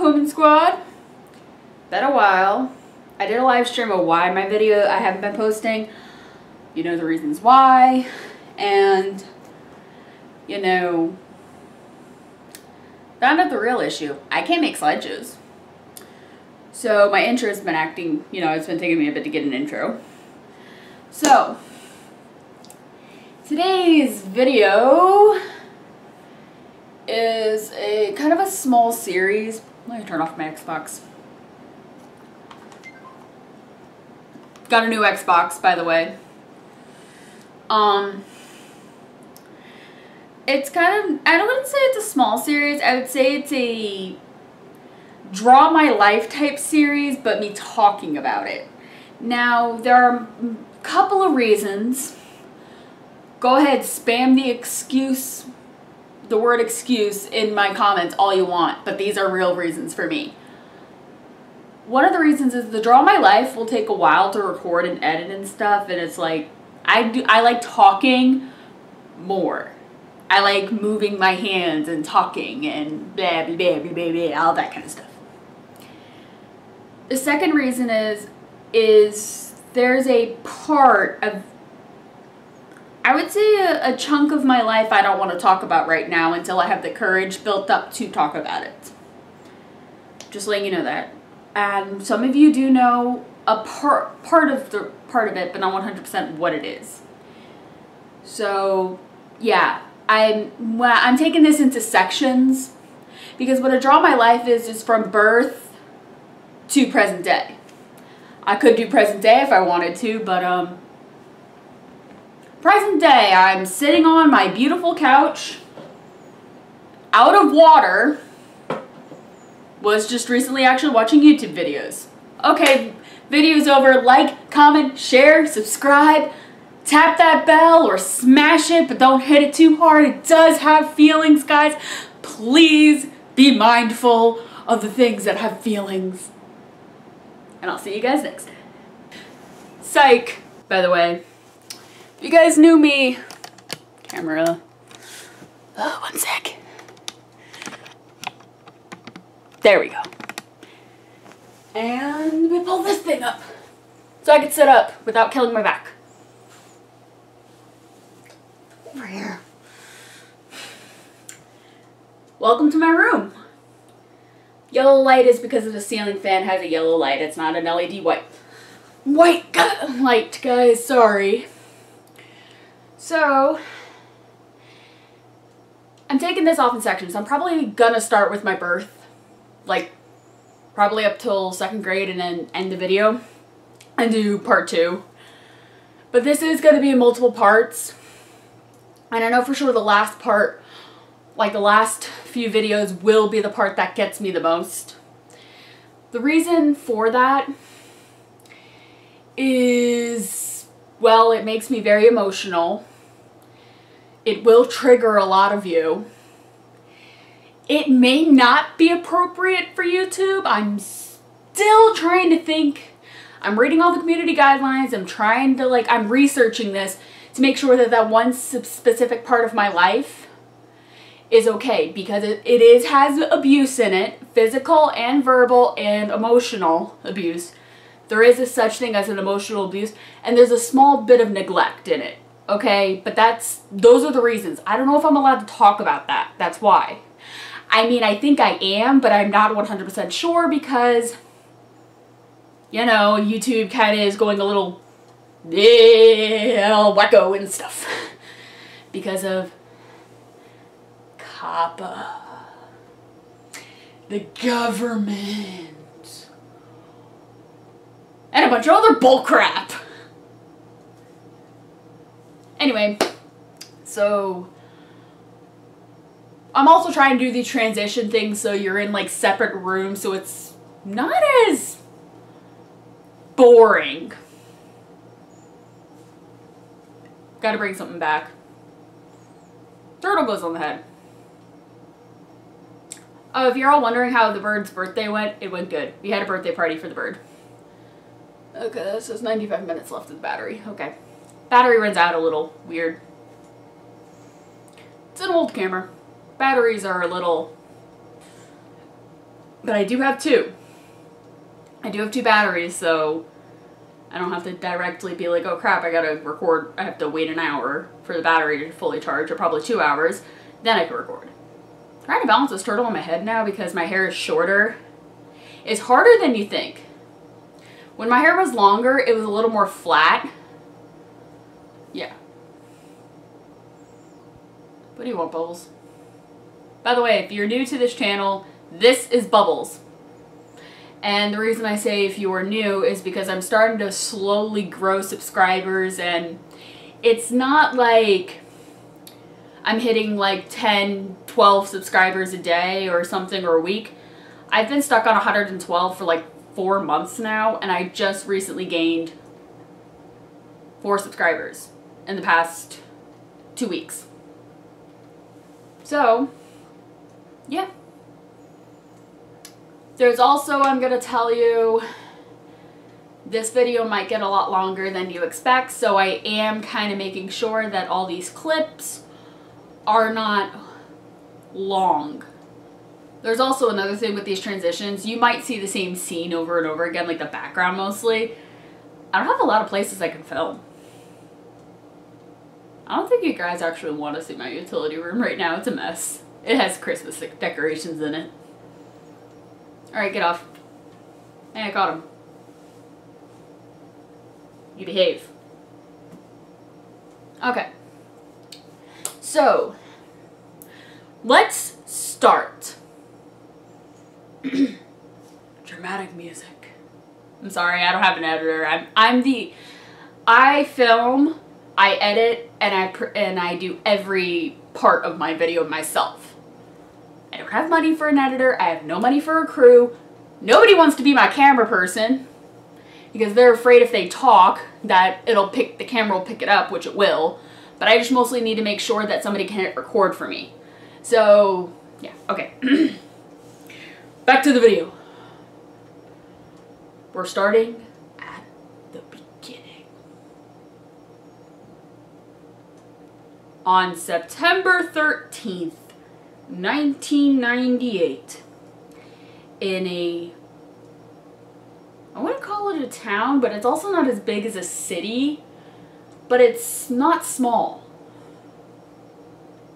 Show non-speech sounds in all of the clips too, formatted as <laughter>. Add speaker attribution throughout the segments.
Speaker 1: Hooman Squad. Been a while. I did a live stream of why my video I haven't been posting. You know the reasons why. And, you know, found out the real issue. I can't make slideshows. So my intro has been acting, you know, it's been taking me a bit to get an intro. So, today's video is a kind of a small series. Let me turn off my Xbox. Got a new Xbox, by the way. Um, it's kind of, I don't want to say it's a small series. I would say it's a draw my life type series, but me talking about it. Now, there are a couple of reasons. Go ahead, spam the excuse, the word excuse in my comments all you want, but these are real reasons for me. One of the reasons is the draw my life will take a while to record and edit and stuff, and it's like, I do, I like talking more. I like moving my hands and talking and blah, blah, blah, blah, blah, blah, all that kind of stuff. The second reason is, is there's a part of, I would say a, a chunk of my life I don't want to talk about right now until I have the courage built up to talk about it. Just letting you know that. And some of you do know a part, part of the part of it, but not 100% what it is. So, yeah, I'm, well, I'm taking this into sections because what a draw my life is is from birth to present day. I could do present day if I wanted to, but um, present day, I'm sitting on my beautiful couch, out of water, was just recently actually watching YouTube videos. Okay, video's over, like, comment, share, subscribe, tap that bell or smash it, but don't hit it too hard. It does have feelings, guys. Please be mindful of the things that have feelings and I'll see you guys next time. Psych, by the way. If you guys knew me, camera, oh, one sec. There we go. And we pull this thing up so I can sit up without killing my back. Over here. Welcome to my room. Yellow light is because of the ceiling fan has a yellow light. It's not an LED white. White light, guys. Sorry. So, I'm taking this off in sections. I'm probably gonna start with my birth. Like, probably up till second grade and then end the video and do part two. But this is gonna be in multiple parts. And I know for sure the last part like the last few videos will be the part that gets me the most. The reason for that is, well, it makes me very emotional. It will trigger a lot of you. It may not be appropriate for YouTube. I'm still trying to think. I'm reading all the community guidelines. I'm trying to, like, I'm researching this to make sure that that one specific part of my life is okay because it, it is has abuse in it, physical and verbal and emotional abuse. There is a such thing as an emotional abuse and there's a small bit of neglect in it. Okay, but that's those are the reasons. I don't know if I'm allowed to talk about that. That's why. I mean, I think I am, but I'm not 100% sure because you know, YouTube kind of is going a little yeah, wacko and stuff <laughs> because of COPPA. The government. And a bunch of other bullcrap. Anyway, so I'm also trying to do the transition thing so you're in like separate rooms so it's not as boring. Gotta bring something back. Turtle goes on the head. Oh, if you're all wondering how the bird's birthday went, it went good. We had a birthday party for the bird. Okay, this is 95 minutes left of the battery. Okay. Battery runs out a little weird. It's an old camera. Batteries are a little But I do have two. I do have two batteries, so I don't have to directly be like, oh crap, I gotta record, I have to wait an hour for the battery to fully charge, or probably two hours, then I can record. I'm trying to balance this turtle on my head now because my hair is shorter. It's harder than you think. When my hair was longer, it was a little more flat. Yeah. What do you want, Bubbles? By the way, if you're new to this channel, this is Bubbles. And the reason I say if you are new is because I'm starting to slowly grow subscribers and it's not like I'm hitting like 10, 12 subscribers a day or something or a week. I've been stuck on 112 for like four months now and I just recently gained four subscribers in the past two weeks. So, yeah. There's also, I'm going to tell you, this video might get a lot longer than you expect, so I am kind of making sure that all these clips are not long. There's also another thing with these transitions. You might see the same scene over and over again, like the background mostly. I don't have a lot of places I can film. I don't think you guys actually want to see my utility room right now. It's a mess. It has Christmas decorations in it. Alright, get off. Hey, I caught him. You behave. Okay. So, let's start. <clears throat> Dramatic music. I'm sorry, I don't have an editor. I'm I'm the I film, I edit, and I and I do every part of my video myself. I don't have money for an editor. I have no money for a crew. Nobody wants to be my camera person because they're afraid if they talk that it'll pick, the camera will pick it up, which it will. But I just mostly need to make sure that somebody can record for me. So, yeah, okay. <clears throat> Back to the video. We're starting at the beginning. On September 13th, 1998 in a I wouldn't call it a town, but it's also not as big as a city, but it's not small.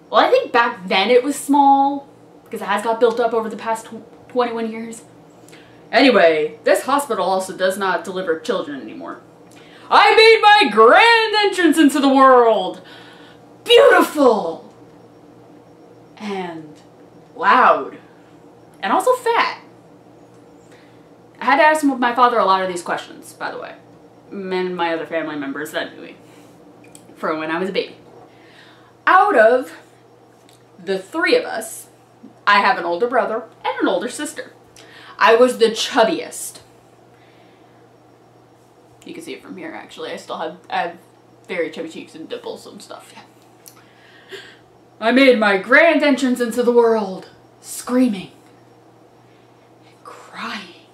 Speaker 1: Well, I think back then it was small, because it has got built up over the past 21 years. Anyway, this hospital also does not deliver children anymore. I made my grand entrance into the world! Beautiful! and loud and also fat. I had to ask my father a lot of these questions, by the way, and my other family members that knew me from when I was a baby. Out of the three of us, I have an older brother and an older sister. I was the chubbiest. You can see it from here, actually. I still have, I have very chubby cheeks and dimples and stuff. Yeah. I made my grand entrance into the world, screaming and crying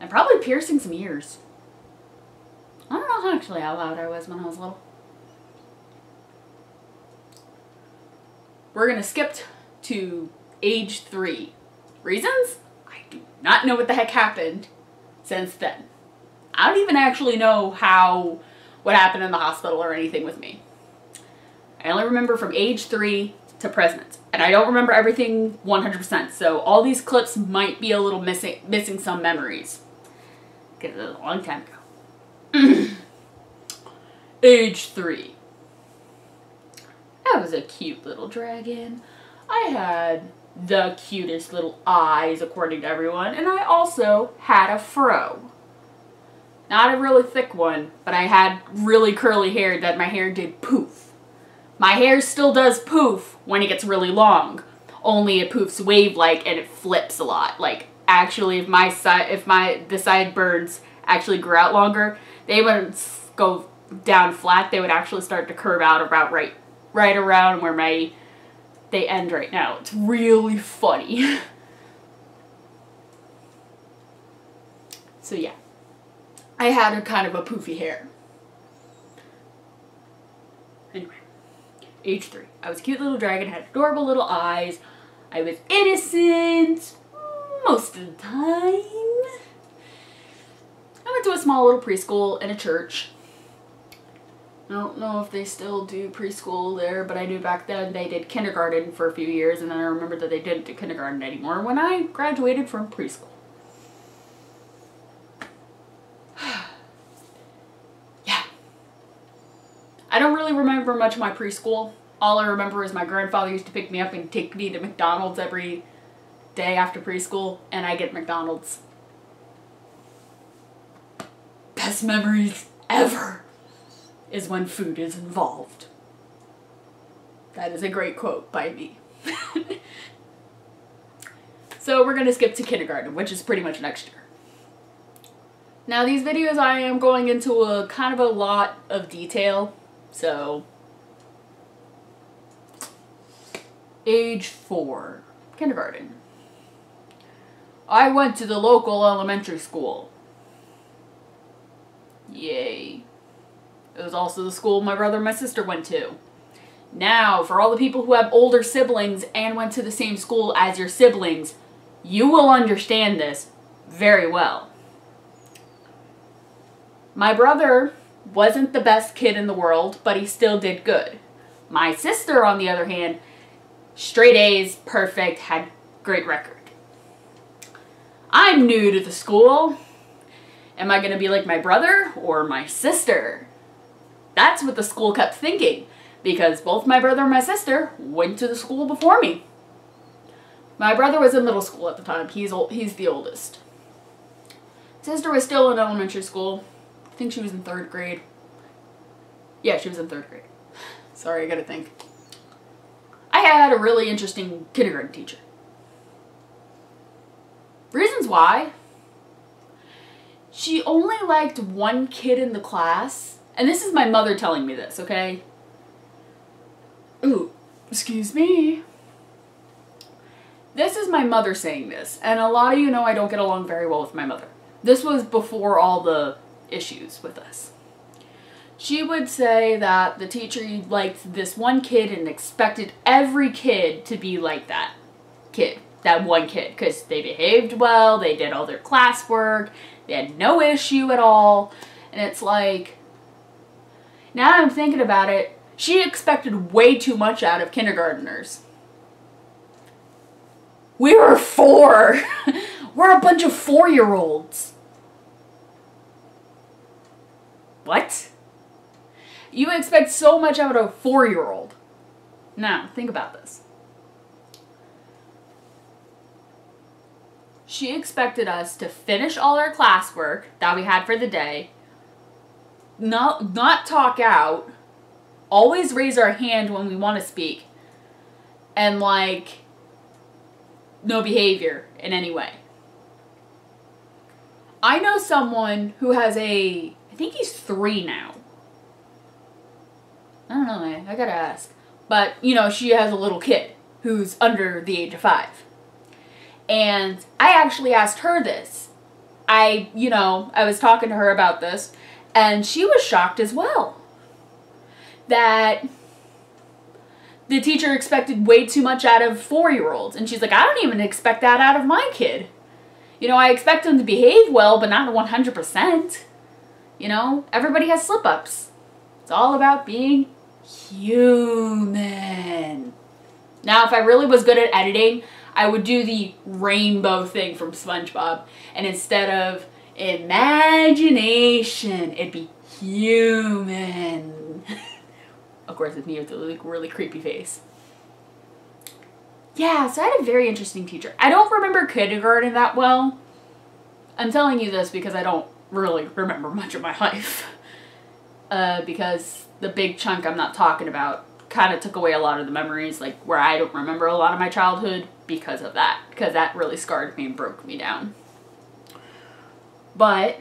Speaker 1: and probably piercing some ears. I don't know actually how loud I was when I was little. We're gonna skip to age three. Reasons? I do not know what the heck happened since then. I don't even actually know how, what happened in the hospital or anything with me. I only remember from age three to present. And I don't remember everything 100%, so all these clips might be a little missing, missing some memories. Because it was a long time ago. <clears throat> age three. I was a cute little dragon. I had the cutest little eyes according to everyone, and I also had a fro. Not a really thick one, but I had really curly hair that my hair did poof. My hair still does poof when it gets really long. Only it poofs wave-like and it flips a lot. Like, actually, if my side, if my, the sideburns actually grew out longer, they wouldn't go down flat. They would actually start to curve out about right, right around where my, they end right now. It's really funny. <laughs> so yeah, I had a kind of a poofy hair. Anyway age three. I was a cute little dragon, had adorable little eyes. I was innocent. most of the time. I went to a small little preschool in a church. I don't know if they still do preschool there, but I knew back then they did kindergarten for a few years, and then I remember that they didn't do kindergarten anymore when I graduated from preschool. yeah. I don't really remember much of my preschool. All I remember is my grandfather used to pick me up and take me to McDonald's every day after preschool, and I get McDonald's. Best memories ever is when food is involved. That is a great quote by me. <laughs> so we're going to skip to kindergarten, which is pretty much next year. Now these videos I am going into a kind of a lot of detail, so age 4, kindergarten. I went to the local elementary school. Yay. It was also the school my brother and my sister went to. Now, for all the people who have older siblings and went to the same school as your siblings, you will understand this very well. My brother wasn't the best kid in the world, but he still did good. My sister, on the other hand, straight A's, perfect, had great record. I'm new to the school. Am I going to be like my brother or my sister? That's what the school kept thinking because both my brother and my sister went to the school before me. My brother was in middle school at the time. He's old, he's the oldest. Sister was still in elementary school. Think she was in third grade. Yeah, she was in third grade. Sorry, I gotta think. I had a really interesting kindergarten teacher. Reasons why. She only liked one kid in the class. And this is my mother telling me this, okay? Ooh, excuse me. This is my mother saying this. And a lot of you know I don't get along very well with my mother. This was before all the issues with us. She would say that the teacher liked this one kid and expected every kid to be like that kid that one kid because they behaved well, they did all their classwork, they had no issue at all. And it's like, now I'm thinking about it, she expected way too much out of kindergarteners. We were four. <laughs> we're a bunch of four-year-olds. What? You expect so much out of a four-year-old. Now, think about this. she expected us to finish all our classwork that we had for the day, not, not talk out, always raise our hand when we want to speak, and like, no behavior in any way. I know someone who has a, think he's three now. I don't know, I gotta ask. But, you know, she has a little kid who's under the age of five. And I actually asked her this. I, you know, I was talking to her about this, and she was shocked as well. That the teacher expected way too much out of four-year-olds. And she's like, I don't even expect that out of my kid. You know, I expect them to behave well, but not 100%. You know, everybody has slip-ups. It's all about being human. Now, if I really was good at editing, I would do the rainbow thing from SpongeBob. And instead of imagination, it'd be human. <laughs> of course, it's me with like, really creepy face. Yeah, so I had a very interesting teacher. I don't remember kindergarten that well. I'm telling you this because I don't really remember much of my life. <laughs> Uh, because the big chunk I'm not talking about kind of took away a lot of the memories, like where I don't remember a lot of my childhood because of that, because that really scarred me and broke me down. But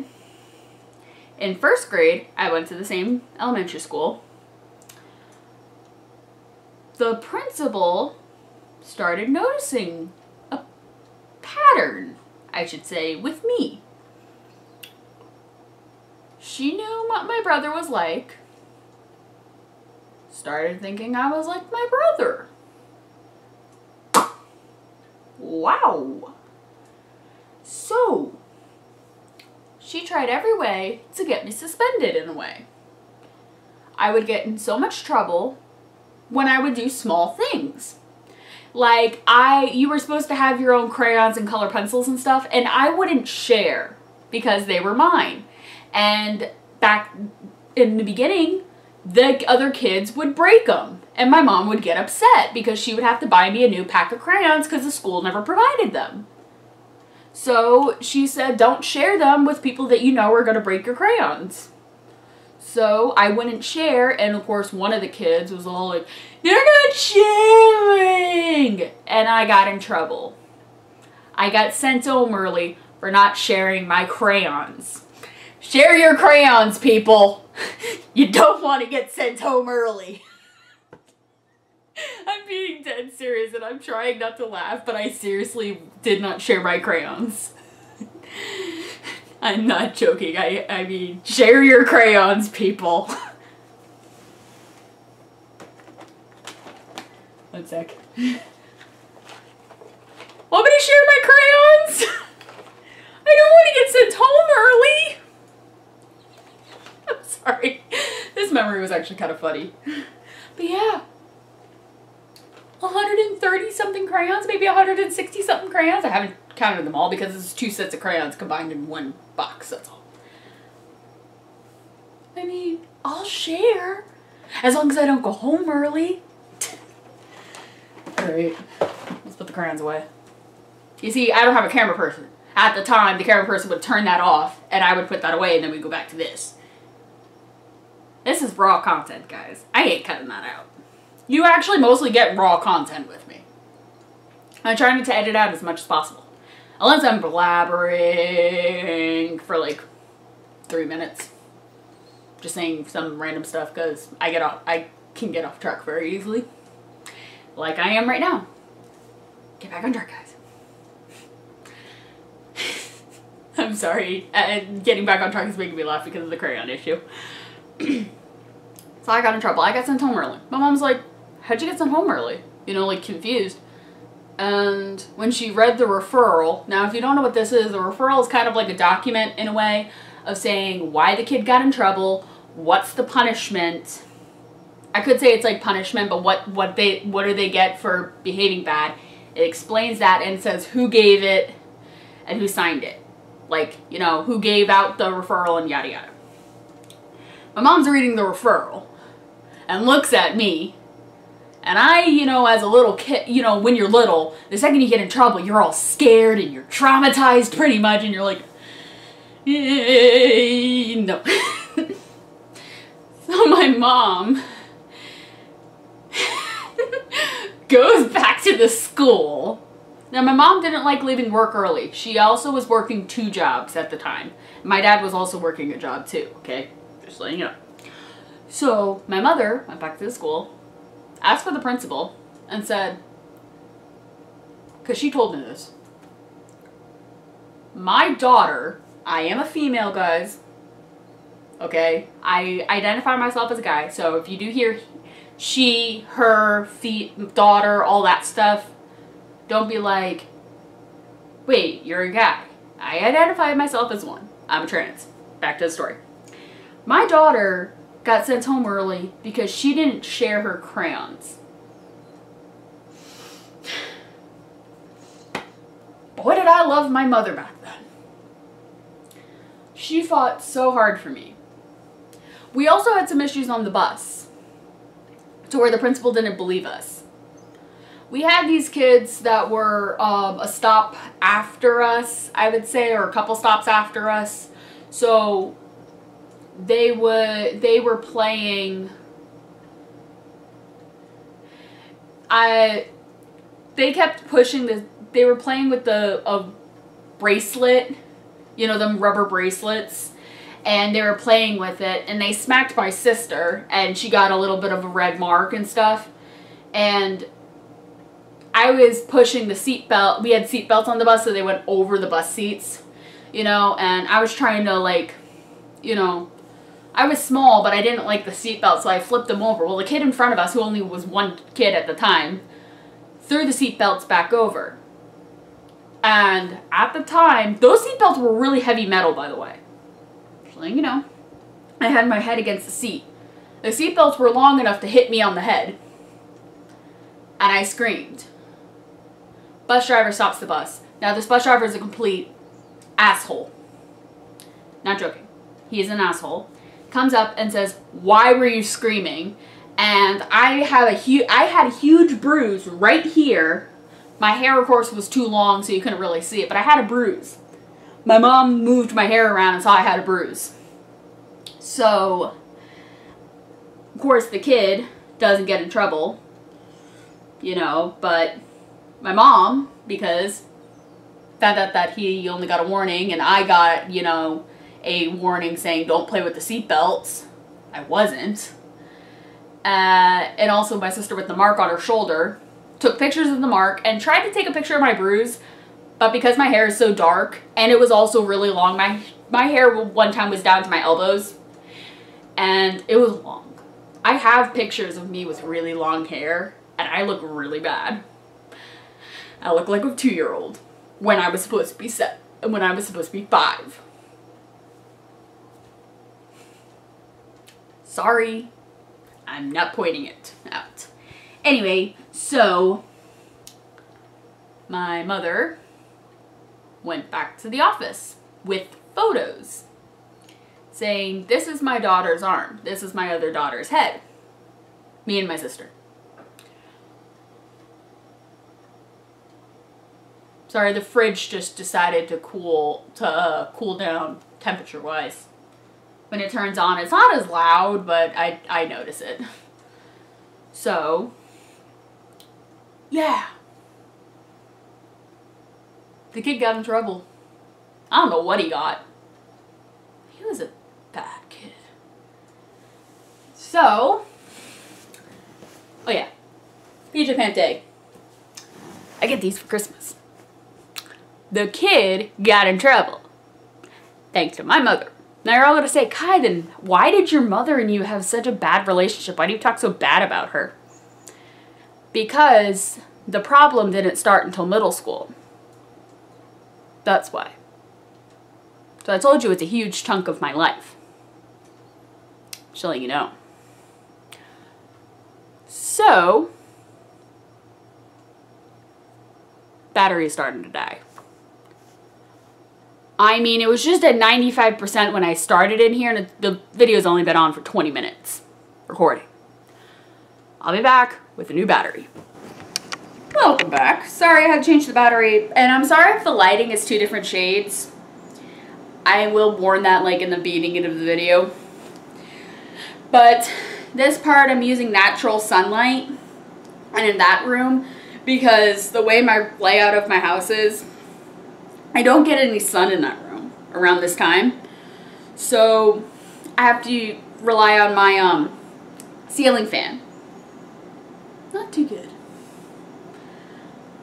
Speaker 1: in first grade, I went to the same elementary school. The principal started noticing a pattern, I should say, with me. She knew what my brother was like, started thinking I was like my brother. Wow. So, she tried every way to get me suspended in a way. I would get in so much trouble when I would do small things. Like I you were supposed to have your own crayons and color pencils and stuff and I wouldn't share because they were mine. And back in the beginning, the other kids would break them and my mom would get upset because she would have to buy me a new pack of crayons because the school never provided them. So she said, don't share them with people that you know are going to break your crayons. So I wouldn't share, and of course, one of the kids was all like, You're not sharing! And I got in trouble. I got sent home early for not sharing my crayons. Share your crayons, people! <laughs> You don't want to get sent home early. <laughs> I'm being dead serious and I'm trying not to laugh, but I seriously did not share my crayons. <laughs> I'm not joking. I, I mean, share your crayons, people. One sec. Want me to share my crayons? I don't want to get sent home early. I'm sorry. This memory was actually kind of funny. But yeah. 130 something crayons, maybe 160 something crayons. I haven't counted them all because it's two sets of crayons combined in one box, that's all. I mean, I'll share. As long as I don't go home early. <laughs> Alright, let's put the crayons away. You see, I don't have a camera person. At the time, the camera person would turn that off, and I would put that away, and then we'd go back to this. This is raw content, guys. I ain't cutting that out. You actually mostly get raw content with me. I'm trying to edit out as much as possible. Unless I'm blabbering for like three minutes. Just saying some random stuff because I get off I can get off track very easily. Like I am right now. Get back on track, guys. <laughs> I'm sorry. Uh, getting back on track is making me laugh because of the crayon issue. <clears throat> so I got in trouble. I got sent home early. My mom's like, how'd you get sent home early? You know, like confused. And when she read the referral, now if you don't know what this is, the referral is kind of like a document in a way of saying why the kid got in trouble, what's the punishment. I could say it's like punishment, but what what they what do they get for behaving bad? It explains that and says who gave it and who signed it. Like, you know, who gave out the referral and yada yada. My mom's reading the referral and looks at me and I, you know, as a little kid, you know, when you're little, the second you get in trouble, you're all scared and you're traumatized pretty much, and you're like, eh, no. <laughs> so my mom <laughs> goes back to the school. Now, my mom didn't like leaving work early. She also was working two jobs at the time. My dad was also working a job too, okay? Just letting you know. So, my mother went back to the school, asked for the principal and said, because she told me this, my daughter, I am a female, guys, okay? I identify myself as a guy, so if you do hear she, her, feet, daughter, all that stuff, don't be like, wait, you're a guy. I identify myself as one. I'm a trans. Back to the story. My daughter got sent home early because she didn't share her crayons. Boy, did I love my mother back then. She fought so hard for me. We also had some issues on the bus to where the principal didn't believe us. We had these kids that were um, a stop after us, I would say, or a couple stops after us. So they would they were playing I they kept pushing the they were playing with the a bracelet, you know, them rubber bracelets and they were playing with it and they smacked my sister and she got a little bit of a red mark and stuff and I was pushing the seat belt. We had seat belts on the bus so they went over the bus seats, you know, and I was trying to like, you know, I was small, but I didn't like the seatbelt, so I flipped them over. Well, the kid in front of us, who only was one kid at the time, threw the seatbelts back over. And at the time, those seatbelts were really heavy metal, by the way. So, you know, I had my head against the seat. The seatbelts were long enough to hit me on the head. And I screamed. Bus driver stops the bus. Now, this bus driver is a complete asshole. Not joking. He is an asshole. Comes up and says, "Why were you screaming?" And I have a huge, I had a huge bruise right here. My hair, of course, was too long, so you couldn't really see it, but I had a bruise. My mom moved my hair around and saw I had a bruise. So, of course, the kid doesn't get in trouble, you know, but my mom, because found out that he only got a warning and I got, you know, a warning saying don't play with the seatbelts. I wasn't. Uh, and also my sister with the mark on her shoulder took pictures of the mark and tried to take a picture of my bruise, but because my hair is so dark and it was also really long, my my hair one time was down to my elbows and it was long. I have pictures of me with really long hair and I look really bad. I look like a two-year-old when I was supposed to be set when I was supposed to be five. Sorry, I'm not pointing it out. Anyway, so my mother went back to the office with photos saying, this is my daughter's arm, this is my other daughter's head. Me and my sister. Sorry, the fridge just decided to cool, to uh, cool down temperature-wise. When it turns on, it's not as loud, but I, I notice it. So, yeah. The kid got in trouble. I don't know what he got. He was a bad kid. So, oh yeah, PJ Pante. I get these for Christmas. The kid got in trouble. Thanks to my mother. Now you're all to say, Kai, then why did your mother and you have such a bad relationship? Why do you talk so bad about her? Because the problem didn't start until middle school. That's why. So I told you it's a huge chunk of my life. Just letting you know. So, battery is starting to die. I mean, it was just at 95% when I started in here, and the video's only been on for 20 minutes recording. I'll be back with a new battery. Welcome back. Sorry I had to change the battery, and I'm sorry if the lighting is two different shades. I will warn that like in the beginning of the video. But this part I'm using natural sunlight, and in that room, because the way my layout of my house is, I don't get any sun in that room around this time. So I have to rely on my um, ceiling fan. Not too good.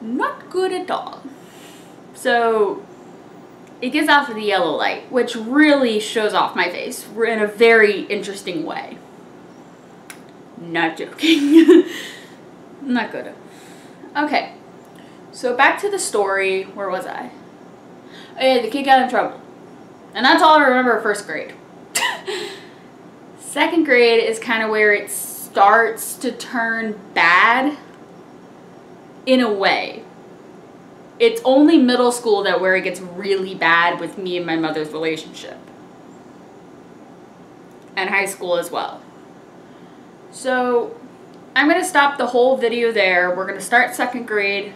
Speaker 1: Not good at all. So it gives off the yellow light, which really shows off my face in a very interesting way. Not joking. <laughs> Not good. Okay, so back to the story. Where was I? Oh yeah, the kid got in trouble. And that's all I remember first grade. <laughs> Second grade is kind of where it starts to turn bad in a way. It's only middle school that where it gets really bad with me and my mother's relationship. And high school as well. So I'm going to stop the whole video there. We're going to start second grade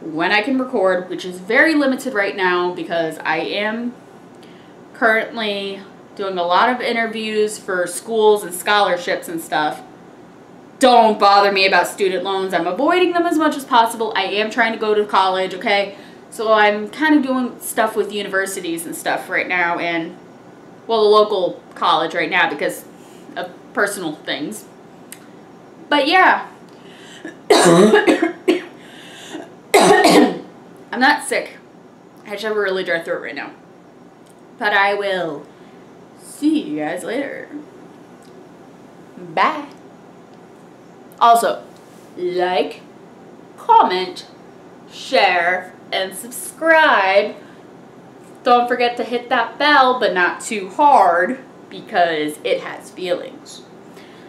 Speaker 1: when I can record, which is very limited right now because I am currently doing a lot of interviews for schools and scholarships and stuff. Don't bother me about student loans. I'm avoiding them as much as possible. I am trying to go to college, okay? So I'm kind of doing stuff with universities and stuff right now and, well, the local college right now because of personal things. But yeah. <coughs> I'm not sick. I just have a really dry throat right now. But I will see you guys later. Bye. Also, like, comment, share, and subscribe. Don't forget to hit that bell, but not too hard because it has feelings.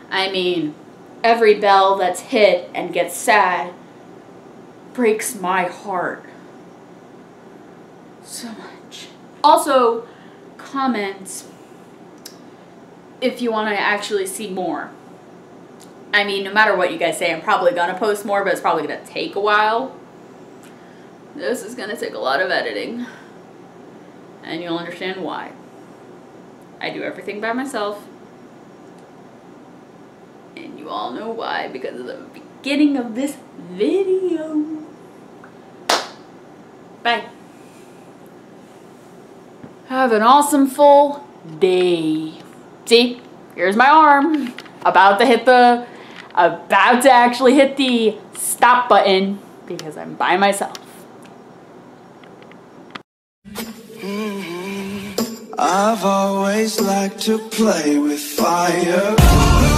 Speaker 1: I mean, every bell that's hit and gets sad breaks my heart so much. Also, comments if you want to actually see more. I mean, no matter what you guys say, I'm probably going to post more, but it's probably going to take a while. This is going to take a lot of editing. And you'll understand why. I do everything by myself. And you all know why because of the beginning of this video. Bye. Have an awesome full day. See, here's my arm. About to hit the, about to actually hit the stop button because I'm by myself.
Speaker 2: I've always liked to play with fire.